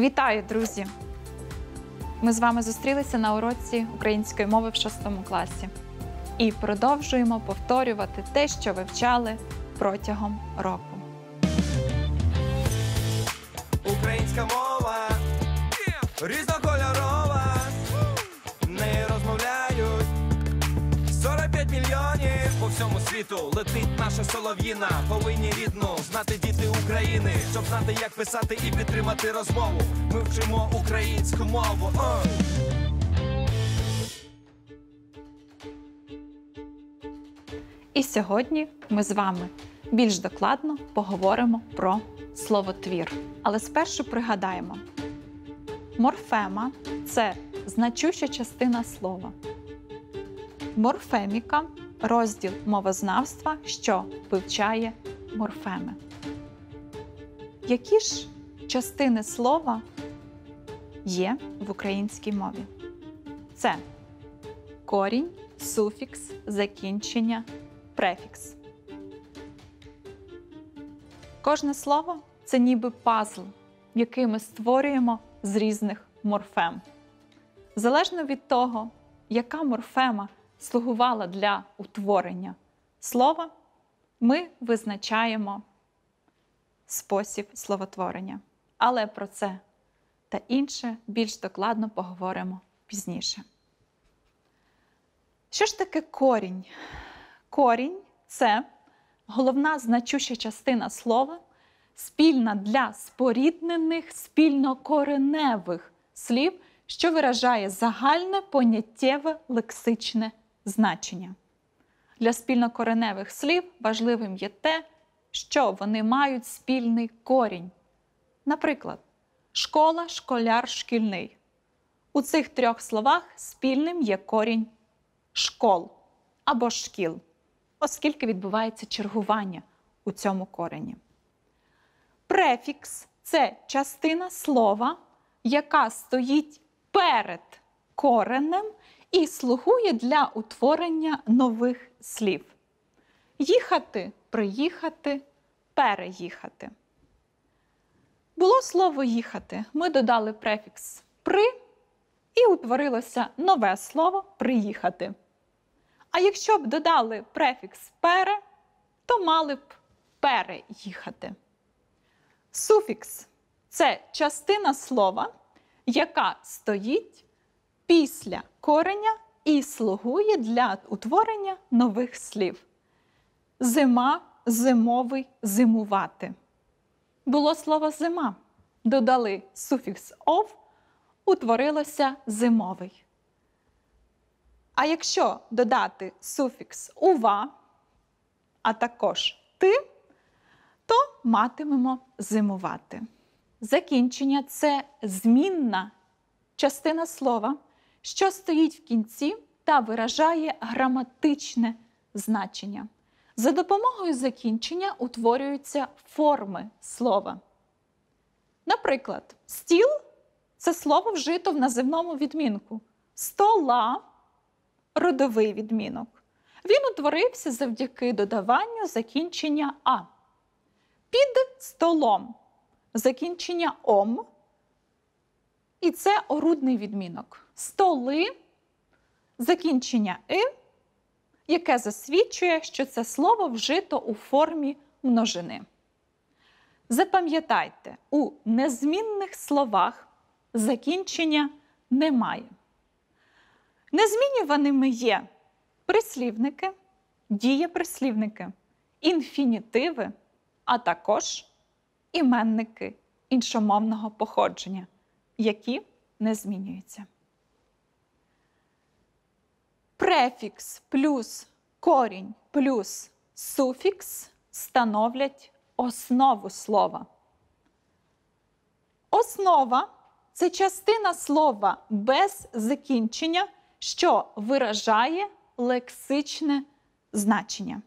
Вітаю, друзі! Ми з вами зустрілися на уроці української мови в 6 класі і продовжуємо повторювати те, що вивчали протягом року. Українська мова різнокольорова, всьому світу. Летить наша солов'їна, повинні рідну знати діти України, щоб знати, як писати і підтримати розмову. Ми вчимо українську мову. Ой! І сьогодні ми з вами більш докладно поговоримо про словотвір. Але спершу пригадаємо: морфема це значуща частина слова. Морфеміка розділ мовознавства, що вивчає морфеми. Які ж частини слова є в українській мові? Це корінь, суфікс, закінчення, префікс. Кожне слово це ніби пазл, який ми створюємо з різних морфем. Залежно від того, яка морфема слугувала для утворення слова, ми визначаємо спосіб словотворення. Але про це та інше більш докладно поговоримо пізніше. Що ж таке корінь? Корінь це головна значуща частина слова, спільна для споріднених спільнокореневих слів, що виражає загальне поняттєве лексичне значення. Для спільнокореневих слів важливим є те, що вони мають спільний корінь. Наприклад, школа, школяр, шкільний. У цих трьох словах спільним є корінь школ або шкіл, оскільки відбувається чергування у цьому корені. Префікс це частина слова, яка стоїть перед коренем і слугує для утворення нових слів. Їхати, приїхати, переїхати. Було слово їхати. Ми додали префікс при і утворилося нове слово приїхати. А якщо б додали префікс пере, то мали б переїхати. Суфікс це частина слова, яка стоїть після кореня і слугує для утворення нових слів. Зима, зимовий, зимувати. Було слово зима. Додали суфікс ов, утворилося зимовий. А якщо додати суфікс ува, а також ти, то матимемо зимувати. Закінчення це змінна частина слова, що стоїть в кінці та виражає граматичне значення. За допомогою закінчення утворюються форми слова. Наприклад, стіл це слово вжито в називному відмінку. Стола родовий відмінок. Він утворився завдяки додаванню закінчення А. Під столом закінчення ом. І це орудний відмінок. Столи, закінчення и, яке засвідчує, що це слово вжито у формі множини. Запам'ятайте, у незмінних словах закінчення немає. Незмінюваними є прислівники, дієприслівники, інфінітиви, а також іменники іншомовного походження, які не змінюються. Префікс плюс корінь плюс суфікс становлять основу слова. Основа це частина слова без закінчення, що виражає лексичне значення.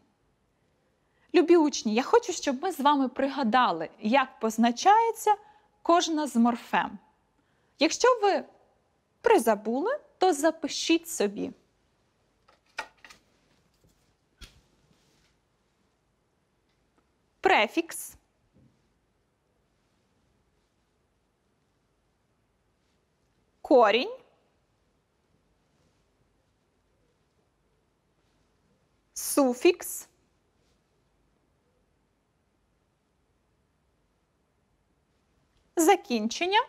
Любі учні, я хочу, щоб ми з вами пригадали, як позначається кожна з морфем. Якщо ви призабули, то запишіть собі. Префікс. Корінь, суфікс, закінчення,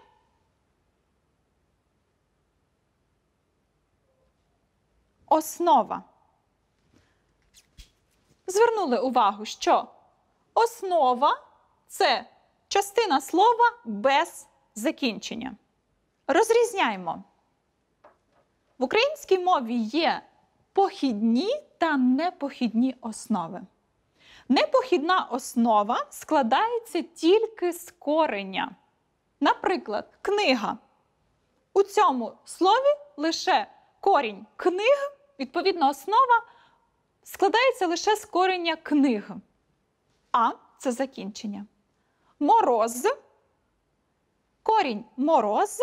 основа. Звернули увагу, що основа це частина слова без закінчення. Розрізняємо. В українській мові є похідні та непохідні основи. Непохідна основа складається тільки з кореня. Наприклад, книга. У цьому слові лише корінь книг, відповідно, основа складається лише з кореня книг. А це закінчення. Мороз, корінь мороз,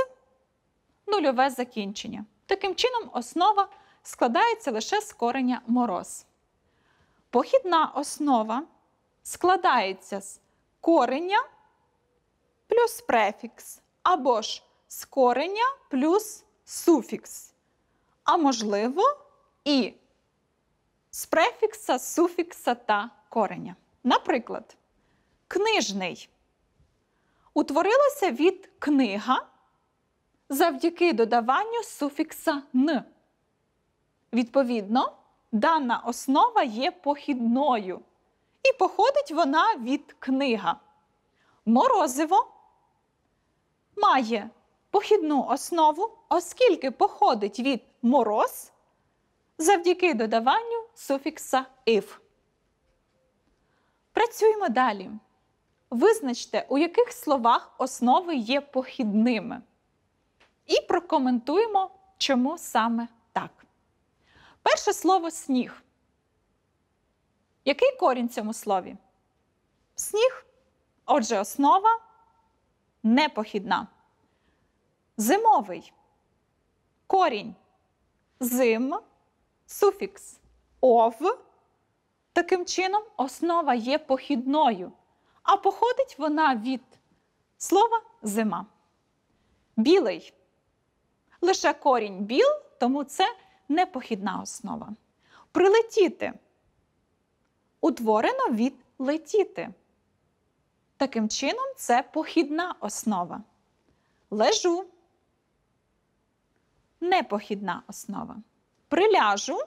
нульове закінчення. Таким чином, основа складається лише з кореня мороз. Похідна основа складається з кореня плюс префікс, або ж з кореня плюс суфікс. А можливо, і з префікса, суфікса та кореня. Наприклад, книжний утворилося від книга завдяки додаванню суфікса н. Відповідно, дана основа є похідною. І походить вона від книга. Морозиво має похідну основу, оскільки походить від мороз завдяки додаванню суфікса «ив». Працюємо далі. Визначте, у яких словах основи є похідними. І прокоментуємо, чому саме так. Перше слово сніг. Який корінь цьому слові? Сніг. Отже, основа непохідна. Зимовий. Корінь зим, суфікс ов. Таким чином, основа є похідною, а походить вона від слова зима. Білий. Лише корінь біл, тому це непохідна основа. Прилетіти. Утворено від летіти. Таким чином, це похідна основа. Лежу. Непохідна основа. Приляжу.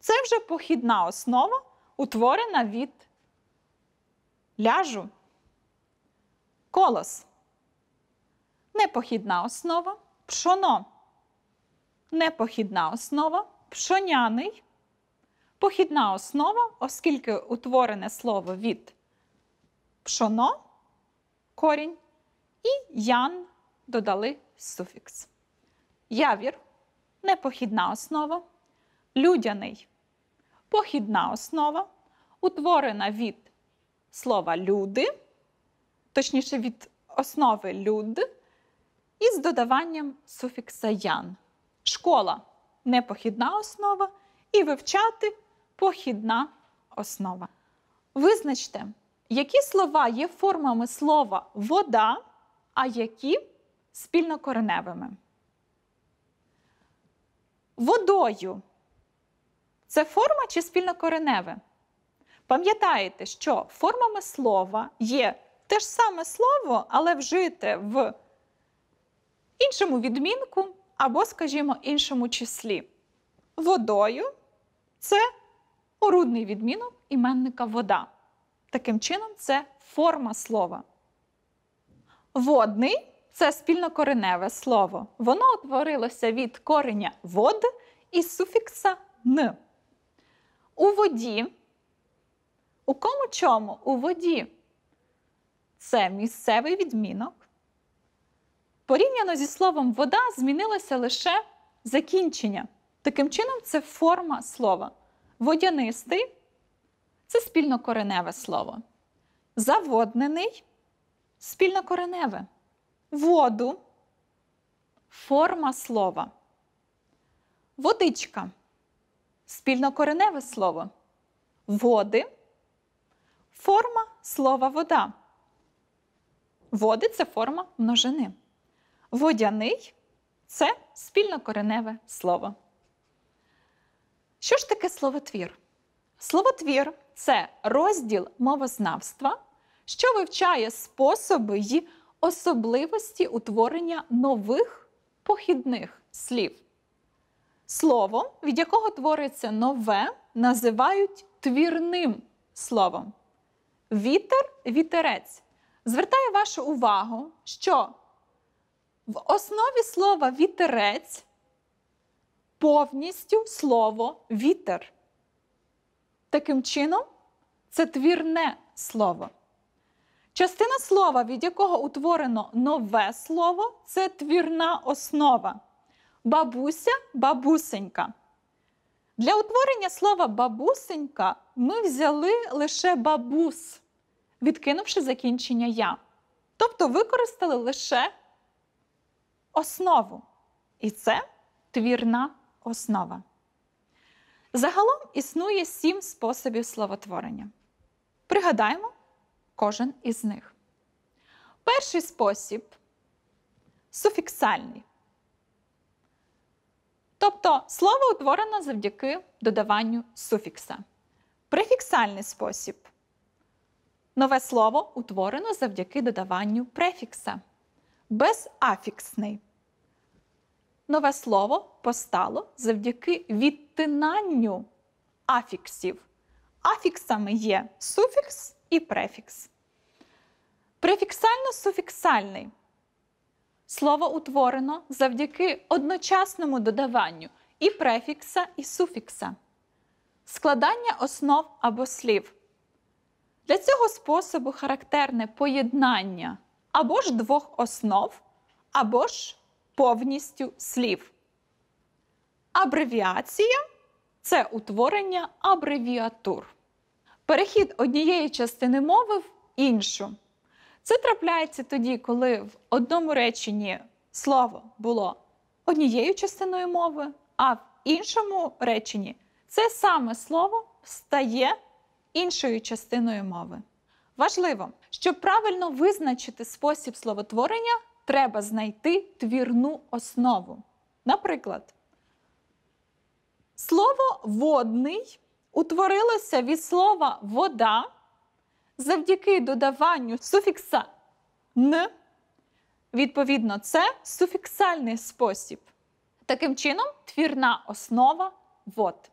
Це вже похідна основа, утворена від ляжу. Колос. Непохідна основа. Пшоно. Непохідна основа. Пшоняний. Похідна основа, оскільки утворене слово від пшоно, корінь, і ян додали суфікс. Явір непохідна основа. Людяний похідна основа, утворена від слова люди, точніше від основи люд, із додаванням суфікса ян. Школа непохідна основа і вивчати похідна основа. Визначте, які слова є формами слова вода, а які спільнокореневими. Водою це форма чи спільнокореневе? Пам'ятаєте, що формами слова є те ж саме слово, але вжите в іншому відмінку або, скажімо, іншому числі. Водою це орудний відмінок іменника вода. Таким чином, це форма слова. Водний це спільнокореневе слово. Воно утворилося від кореня вод і суфікса н. У воді. У кому чому? У воді. Це місцевий відмінок. Порівняно зі словом вода змінилося лише закінчення. Таким чином, це форма слова. Водянистий це спільнокореневе слово. Заводнений спільнокореневе. Воду форма слова. Водичка спільнокореневе слово. Води форма слова вода. Води це форма множини. Водяний це спільнокореневе слово. Що ж таке словотвір? Словотвір це розділ мовознавства, що вивчає способи й особливості утворення нових похідних слів. Слово, від якого твориться нове, називають твірним словом. Вітер вітерець. Звертаю вашу увагу, що в основі слова вітерець повністю слово вітер. Таким чином, це твірне слово. Частина слова, від якого утворено нове слово, це твірна основа. Бабуся, бабусенька. Для утворення слова бабусенька ми взяли лише бабус, відкинувши закінчення я. Тобто використали лише основу. І це твірна основа. Загалом існує сім способів словотворення. Пригадаємо кожен із них. Перший спосіб суфіксальний. Тобто слово утворено завдяки додаванню суфікса. Префіксальний спосіб. Нове слово утворено завдяки додаванню префікса. Безафіксний. Нове слово постало завдяки відтинанню афіксів. Афіксами є суфікс і префікс. Префіксально-суфіксальний. Слово утворено завдяки одночасному додаванню і префікса, і суфікса. Складання основ або слів. Для цього способу характерне поєднання або ж двох основ, або ж повністю слів. Абревіація це утворення абревіатур. Перехід однієї частини мови в іншу. Це трапляється тоді, коли в одному реченні слово було однією частиною мови, а в іншому реченні це саме слово стає іншою частиною мови. Важливо, щоб правильно визначити спосіб словотворення, треба знайти твірну основу. Наприклад, слово водний утворилося від слова вода завдяки додаванню суфікса н. Відповідно, це суфіксальний спосіб. Таким чином, твірна основа вод.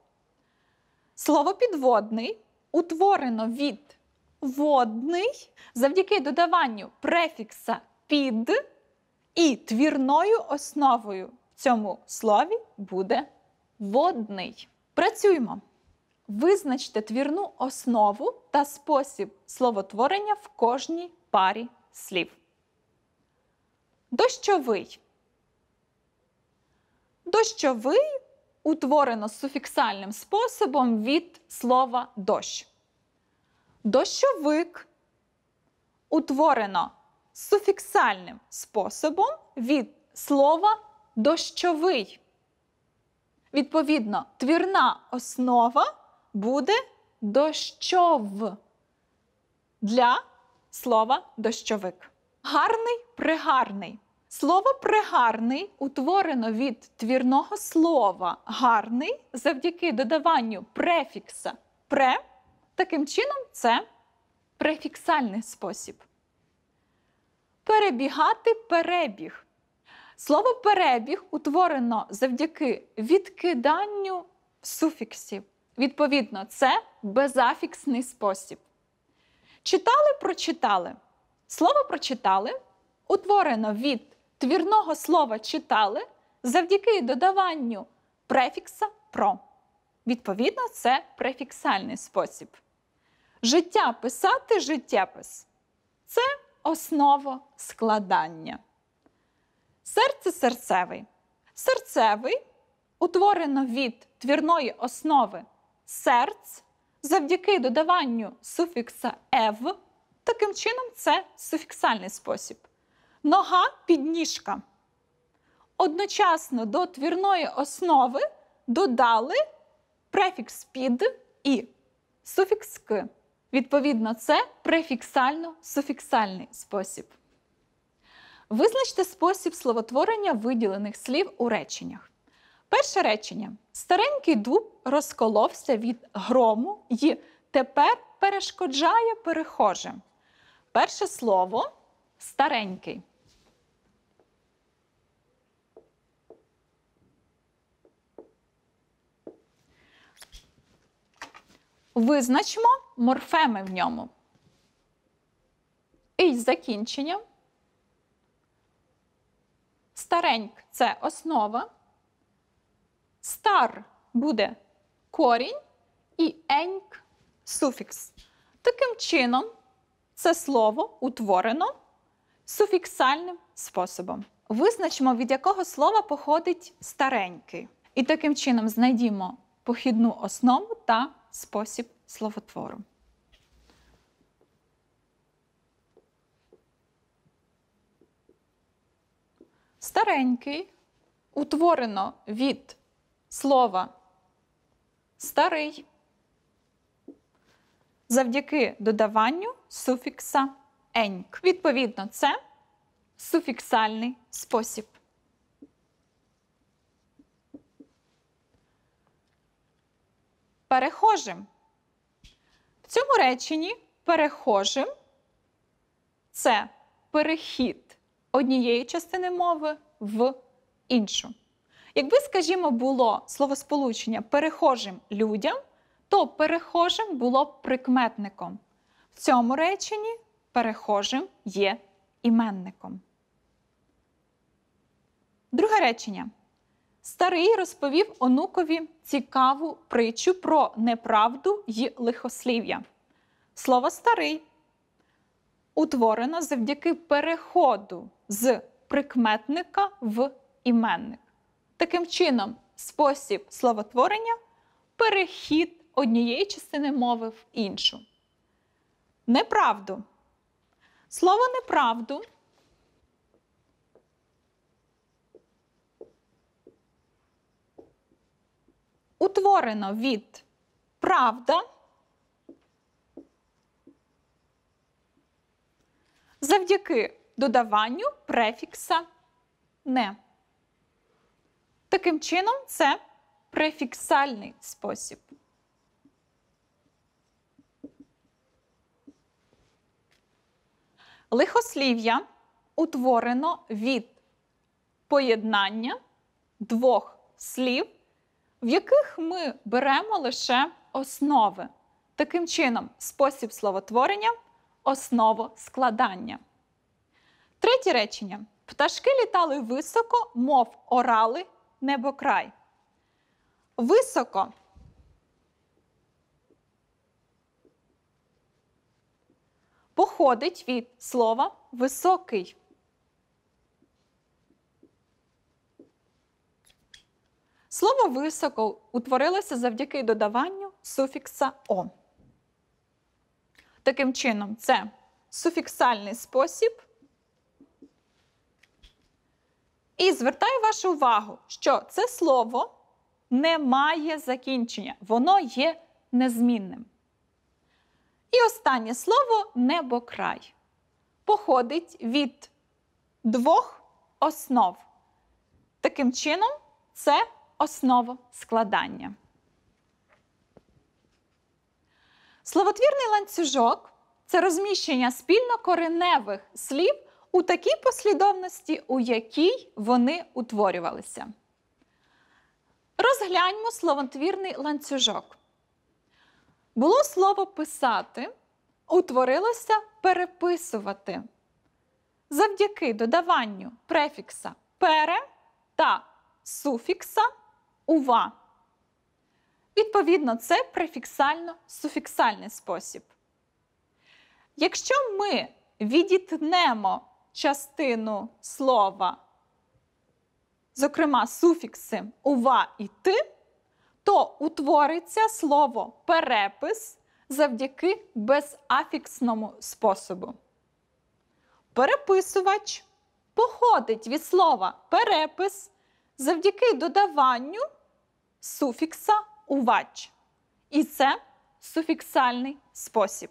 Слово підводний утворено від водний завдяки додаванню префікса під і твірною основою в цьому слові буде водний. Працюємо. Визначте твірну основу та спосіб словотворення в кожній парі слів. Дощовий. Дощовий утворено суфіксальним способом від слова дощ. Дощовик утворено суфіксальним способом від слова дощовий. Відповідно, твірна основа буде дощов для слова дощовик. Гарний пригарний. Слово пригарний утворено від твірного слова гарний завдяки додаванню префікса пре. Таким чином, це префіксальний спосіб. Перебігати перебіг. Слово перебіг утворено завдяки відкиданню суфіксів. Відповідно, це безафіксний спосіб. Читали, прочитали. Слово прочитали утворено від твірного слова читали завдяки додаванню префікса про. Відповідно, це префіксальний спосіб. Життя писати життєпис це основа складання. Серце серцевий. Серцевий утворено від твірної основи серц завдяки додаванню суфікса ев. Таким чином, це суфіксальний спосіб. Нога підніжка. Одночасно до твірної основи додали префікс під і суфікс к. Відповідно, це префіксально-суфіксальний спосіб. Визначте спосіб словотворення виділених слів у реченнях. Перше речення. Старенький дуб розколовся від грому і тепер перешкоджає перехожим. Перше слово старенький. Визначмо морфеми в ньому. І закінчення. Стареньк це основа. Стар буде корінь і еньк суфікс. Таким чином, це слово утворено суфіксальним способом. Визначимо, від якого слова походить старенький. І таким чином знайдімо похідну основу та спосіб словотвору. Старенький утворено від слова старий завдяки додаванню суфікса еньк. Відповідно, це суфіксальний спосіб. Перехожим. В цьому реченні перехожим це перехід однієї частини мови в іншу. Якби, скажімо, було словосполучення перехожим людям, то перехожим було б прикметником. В цьому реченні перехожим є іменником. Друге речення. Старий розповів онукові цікаву притчу про неправду й лихослів'я. Слово старий утворено завдяки переходу з прикметника в іменник. Таким чином, спосіб словотворення перехід однієї частини мови в іншу. Неправду. Слово неправду утворено від правда завдяки додаванню префікса не. Таким чином, це префіксальний спосіб. Лихослів'я утворено від поєднання двох слів, в яких ми беремо лише основи. Таким чином, спосіб словотворення основоскладання. Третє речення. Пташки літали високо, мов орали небокрай. Високо походить від слова високий. Слово високо утворилося завдяки додаванню суфікса о. Таким чином, це суфіксальний спосіб. І звертаю вашу увагу, що це слово не має закінчення, воно є незмінним. І останнє слово небокрай походить від двох основ. Таким чином, це основа складання. Словотвірний ланцюжок це розміщення спільнокореневих слів у такій послідовності, у якій вони утворювалися. Розгляньмо словотвірний ланцюжок. Було слово писати, утворилося переписувати. Завдяки додаванню префікса пере та суфікса ува. Відповідно, це префіксально-суфіксальний спосіб. Якщо ми відітнемо частину слова, зокрема суфікси ува і ти, то утвориться слово перепис завдяки безафіксному способу. Переписувач походить від слова перепис завдяки додаванню суфікса увач. І це суфіксальний спосіб.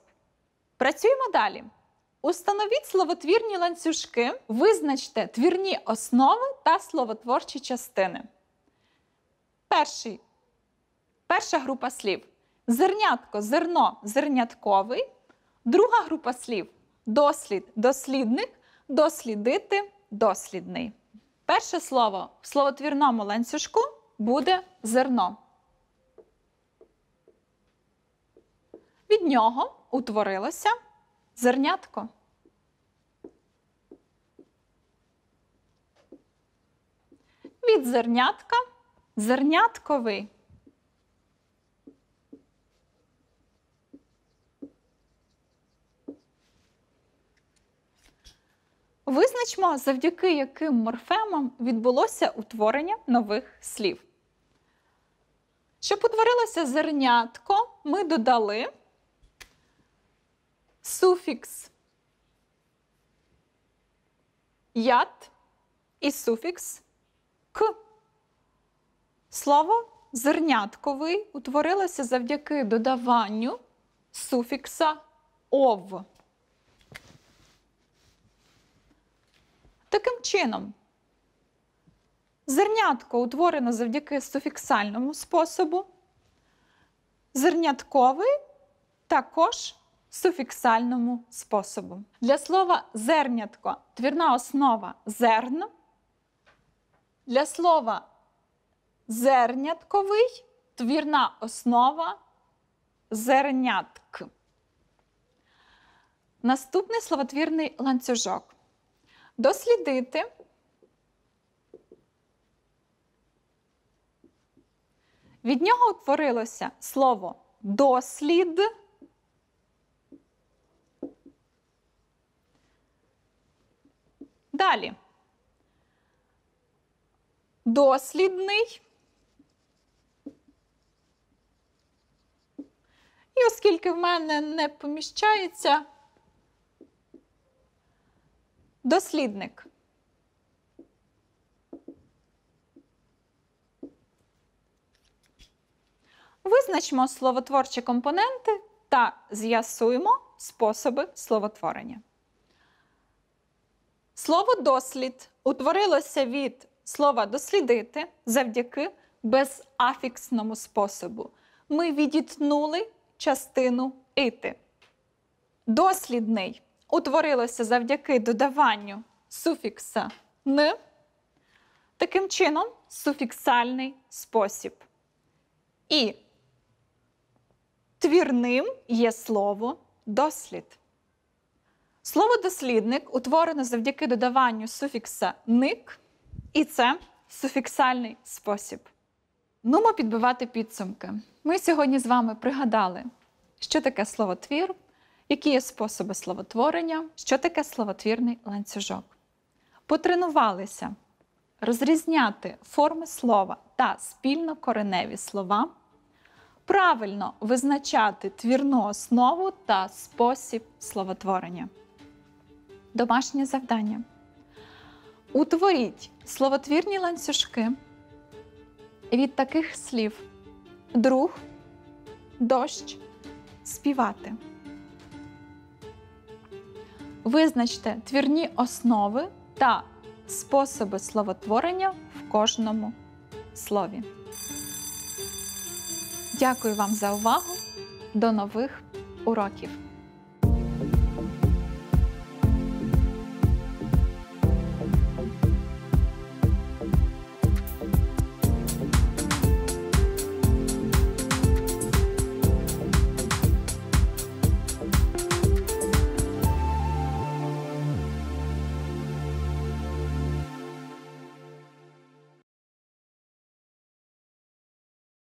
Працюємо далі. Установіть словотвірні ланцюжки, визначте твірні основи та словотворчі частини. Перший. Перша група слів зернятко, зерно, зернятковий. Друга група слів дослід, дослідник, дослідити, дослідний. Перше слово в словотвірному ланцюжку буде зерно. Від нього утворилося зернятко. Від зернятка зернятковий. Визначмо, завдяки яким морфемам відбулося утворення нових слів. Щоб утворилося зернятко, ми додали суфікс яд і суфікс Слово зернятковий утворилося завдяки додаванню суфікса ов. Таким чином, зернятко утворено завдяки суфіксальному способу. Зернятковий також суфіксальному способу. Для слова зернятко твірна основа зерн. Для слова зернятковий твірна основа зернятк. Наступний словотвірний ланцюжок. Дослідити. Від нього утворилося слово дослід. Далі. Дослідний. І оскільки в мене не поміщається дослідник. Визначмо словотворчі компоненти та з'ясуємо способи словотворення. Слово дослід утворилося від слова дослідити завдяки безафіксному способу. Ми відітнули частину ити. Дослідний утворилося завдяки додаванню суфікса н. Таким чином, суфіксальний спосіб. І твірним є слово дослід. Слово дослідник утворено завдяки додаванню суфікса ник, і це суфіксальний спосіб. Нумо підбивати підсумки. Ми сьогодні з вами пригадали, що таке словотвір, які є способи словотворення, що таке словотвірний ланцюжок. Потренувалися розрізняти форми слова та спільнокореневі слова, правильно визначати твірну основу та спосіб словотворення. Домашнє завдання. Утворіть словотвірні ланцюжки від таких слів: друг, дощ, співати. Визначте твірні основи та способи словотворення в кожному слові. Дякую вам за увагу. До нових уроків!